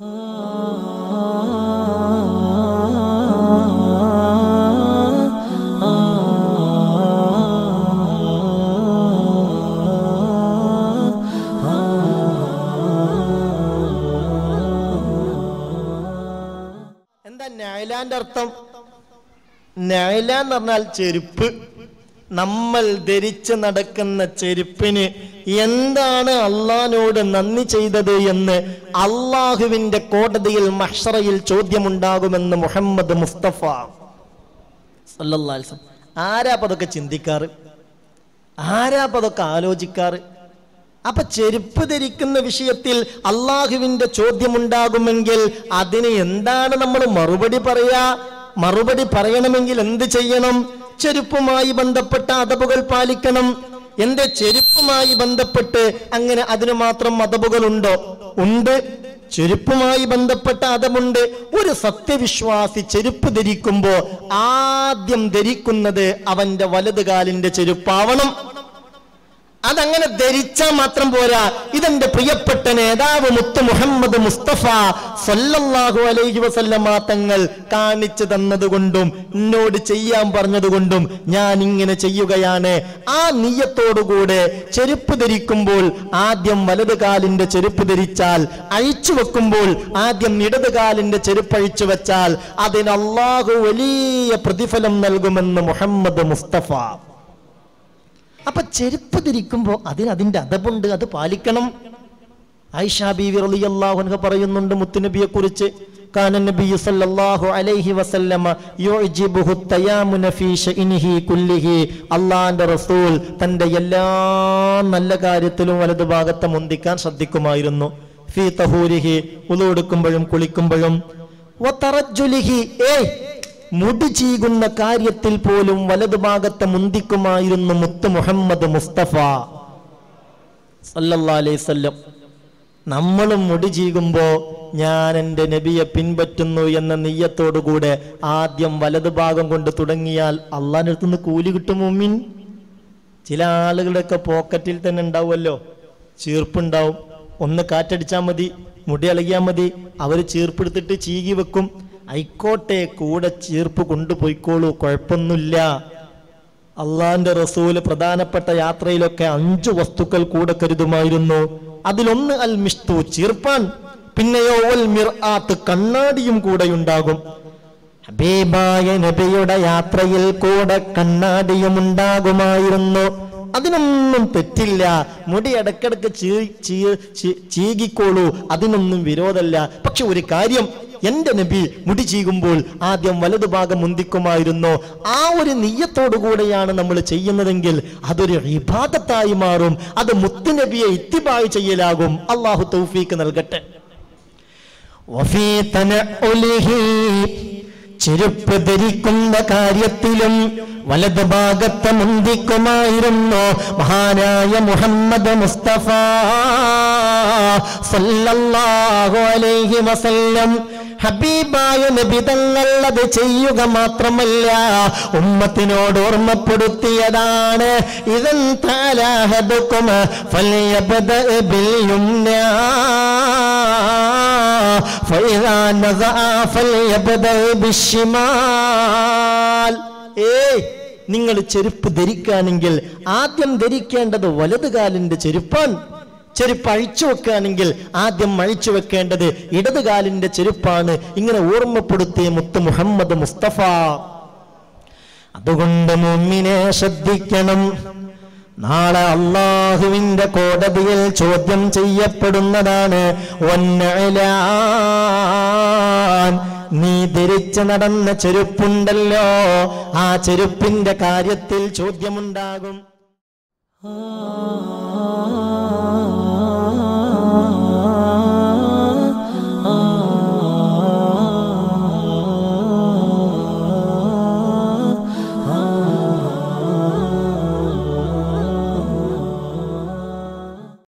എന്താ നൈലാന്റെ അർത്ഥം? നൈല എന്ന് പറഞ്ഞാൽ ചെരുപ്പ്. നമ്മൾ ധരിച്ചു നടക്കുന്ന ചെരുപ്പിന് എന്താണ് അള്ളഹാനോട് നന്ദി ചെയ്തത് എന്ന് അള്ളാഹുവിന്റെ കോടതിയിൽ മഷറയിൽ ചോദ്യമുണ്ടാകുമെന്ന് മുഹമ്മദ് മുസ്തഫ. സല്ലാസം. ആരാ ചിന്തിക്കാറ്? ആരാ അപ്പൊ അതൊക്കെ ആലോചിക്കാറ്? അപ്പൊ ചെരുപ്പ് ധരിക്കുന്ന വിഷയത്തിൽ അള്ളാഹുവിന്റെ ചോദ്യമുണ്ടാകുമെങ്കിൽ അതിന് എന്താണ് നമ്മൾ മറുപടി പറയാ? മറുപടി പറയണമെങ്കിൽ എന്ത് ചെയ്യണം? ചെരുപ്പുമായി ബന്ധപ്പെട്ട അതബുകൾ പാലിക്കണം. എന്റെ ചെരുപ്പുമായി ബന്ധപ്പെട്ട് അങ്ങനെ അതിനു മാത്രം അതബുകളുണ്ടോ ഉണ്ട്. ചെരുപ്പുമായി ബന്ധപ്പെട്ട അതമുണ്ട് ഒരു സത്യവിശ്വാസി ചെരുപ്പ് ധരിക്കുമ്പോ ആദ്യം ധരിക്കുന്നത് അവന്റെ വലതുകാലിന്റെ ചെരുപ്പാവണം. അതങ്ങനെ ധരിച്ചാൽ മാത്രം പോരാ. ഇതെന്റെ പ്രിയപ്പെട്ട നേതാവ് മുത്ത് മുഹമ്മദ് മുസ്തഫ സൊല്ലാഹു അലൈഹി വസല്ലമ തങ്ങൾ കാണിച്ചു തന്നതുകൊണ്ടും എന്നോട് ചെയ്യാൻ പറഞ്ഞതുകൊണ്ടും ഞാൻ ഇങ്ങനെ ചെയ്യുകയാണ്. ആ നീയത്തോടുകൂടെ ചെരുപ്പ് ധരിക്കുമ്പോൾ ആദ്യം വലത് കാലിന്റെ ചെരുപ്പ് ധരിച്ചാൽ അഴിച്ചു വെക്കുമ്പോൾ ആദ്യം ഇടത് കാലിന്റെ ചെരുപ്പ് അഴിച്ചു വെച്ചാൽ അതിന് അള്ളാഹു വലിയ പ്രതിഫലം നൽകുമെന്ന് മുഹമ്മദ് മുസ്തഫ. അപ്പൊ ചെരുപ്പ് തിരിക്കുമ്പോൾ അതിന് അതിന്റെ അതപുണ്ട് അത് പാലിക്കണം. ഐഷാ ബീവി റളിയല്ലാഹു അൻഹ പറയുന്നുണ്ട് മുത്തുനബിയെ കുറിച്ച് കാന നബി സല്ലല്ലാഹു അലൈഹി വസല്ലമ യുജിബുഹു ഫീ കുല്ലിഹി. റസൂൽ തന്റെ എല്ലാ നല്ല കാര്യത്തിലും വലതു ഭാഗത്തെ മുന്തിക്കാൻ ശ്രദ്ധിക്കുമായിരുന്നു. ഫീ തഹൂരിഹി ഉളുക്കുമ്പോഴും കുളിക്കുമ്പോഴും. മുടി ചീകുന്ന കാര്യത്തിൽ പോലും വലതുഭാഗത്തെ മുന്തിക്കുമായിരുന്നു മുത്ത് മുഹമ്മദ് മുസ്തഫ. സല്ലല്ലാ നമ്മളും മുടി ചീകുമ്പോ ഞാൻ എന്റെ നബിയെ പിൻപറ്റുന്നു എന്ന നെയ്യത്തോടുകൂടെ ആദ്യം വലതുഭാഗം കൊണ്ട് തുടങ്ങിയാൽ അള്ളാഹിനടുത്തുനിന്ന് കൂലി കിട്ടും മുമ്മിൻ ചില ആളുകളുടെയൊക്കെ പോക്കറ്റിൽ തന്നെ ഉണ്ടാവുമല്ലോ. ചീർപ്പുണ്ടാവും. ഒന്ന് കാറ്റടിച്ചാൽ മതി മുടി ഇളകിയാൽ മതി. അവർ ചീർപ്പെടുത്തിട്ട് ചീകി വെക്കും. ആയിക്കോട്ടെ കൂടെ ചീർപ്പ് കൊണ്ടുപോയിക്കോളൂ കുഴപ്പമൊന്നുമില്ല. അള്ളാന്റെ റസൂൽ പ്രധാനപ്പെട്ട യാത്രയിലൊക്കെ അഞ്ചു വസ്തുക്കൾ കൂടെ കരുതുമായിരുന്നു. അതിലൊന്ന് അൽ മിഷ്തു ചീർപ്പാൻ. പിന്നെയോ അൽ മിർ ആത്ത് കണ്ണാടിയും കൂടെ ഉണ്ടാകും. ഹബീബായ നബിയുടെ യാത്രയിൽ കൂടെ കണ്ണാടിയും ഉണ്ടാകുമായിരുന്നു. അതിനൊന്നും തെറ്റില്ല. മുടി ഇടക്കിടക്ക് ചീ- ചീ- ചീകിക്കോളൂ. അതിനൊന്നും വിരോധമല്ല. പക്ഷെ ഒരു കാര്യം എന്റെ നബി മുടി ചീകുമ്പോൾ ആദ്യം വലതുഭാഗം മുന്തിക്കുമായിരുന്നു? ആ ഒരു നീയത്തോടുകൂടെയാണ് നമ്മൾ ചെയ്യുന്നതെങ്കിൽ അതൊരു ഇബാദത്തായി മാറും. അത് മുത്തു നബിയെ ഇത്തിബായി ചെയ്യലാകും. അള്ളാഹു തൗഫീക്ക് നൽകട്ടെ. ചെരുപ്പ് ധരിക്കുന്ന കാര്യത്തിലും വലത് ഭാഗത്ത് മുന്തിക്കുമായിരുന്നു? മഹാനായ മുഹമ്മദ് മുസ്തഫ സല്ലല്ലാഹു അലൈഹി വസല്ലം ഹബീബായ നബിതങ്ങൾ അത് ചെയ്യുക മാത്രമല്ല ഉമ്മത്തിനോട് ഓർമ്മപ്പെടുത്തിയതാണ്. ഇതൻ താലാഹദുക്കും നിങ്ങൾ ചെരുപ്പ് ധരിക്കാണെങ്കിൽ ആദ്യം ധരിക്കേണ്ടത് വലതുകാലിന്റെ ചെരുപ്പാണ്. ചെരുപ്പ് അഴിച്ചു വെക്കുകയാണെങ്കിൽ ആദ്യം അഴിച്ചു വെക്കേണ്ടത് ഇടതുകാലിന്റെ ചെരുപ്പാണ്. ഇങ്ങനെ ഓർമ്മപ്പെടുത്തിയ മുത്ത് മുഹമ്മദ് മുസ്തഫ. അതുകൊണ്ട് മുമ്മിനെ ശ്രദ്ധിക്കണം. നാളെ അള്ളാഹുവിന്റെ കോടതിയിൽ ചോദ്യം ചെയ്യപ്പെടുന്നതാണ്. നീ ധരിച്ചു നടന്ന ചെരുപ്പുണ്ടല്ലോ. ആ ചെരുപ്പിന്റെ കാര്യത്തിൽ ചോദ്യമുണ്ടാകും. ആ